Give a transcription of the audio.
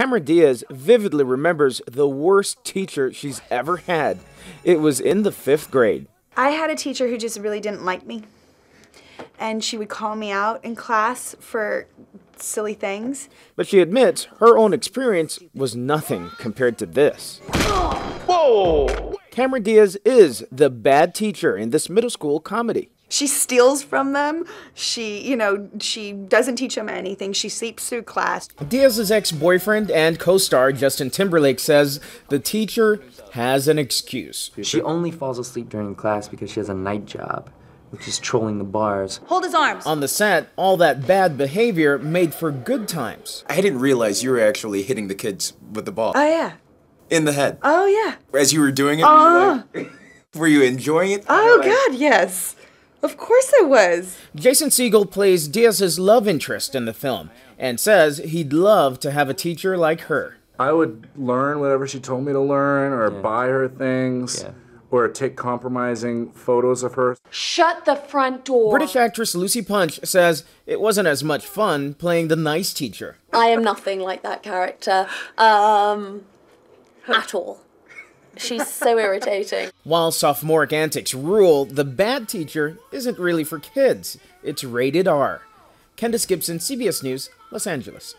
Cameron Diaz vividly remembers the worst teacher she's ever had. It was in the fifth grade. I had a teacher who just really didn't like me. And she would call me out in class for silly things. But she admits her own experience was nothing compared to this. Whoa! Cameron Diaz is the bad teacher in this middle school comedy. She steals from them. She, you know, she doesn't teach them anything. She sleeps through class. Diaz's ex boyfriend and co star Justin Timberlake says the teacher has an excuse. She only falls asleep during class because she has a night job, which is trolling the bars. Hold his arms. On the set, all that bad behavior made for good times. I didn't realize you were actually hitting the kids with the ball Oh, yeah. in the head. Oh, yeah. As you were doing it, were, you like- were you enjoying it? Oh, God, yes. Of course I was. Jason Segel plays Diaz's love interest in the film and says he'd love to have a teacher like her. I would learn whatever she told me to learn, or buy her things, Yeah. or take compromising photos of her. Shut the front door. British actress Lucy Punch says it wasn't as much fun playing the nice teacher. I am nothing like that character. Um, at all. She's so irritating. While sophomoric antics rule, the bad teacher isn't really for kids. It's rated R. Kendis Gibson, CBS News, Los Angeles.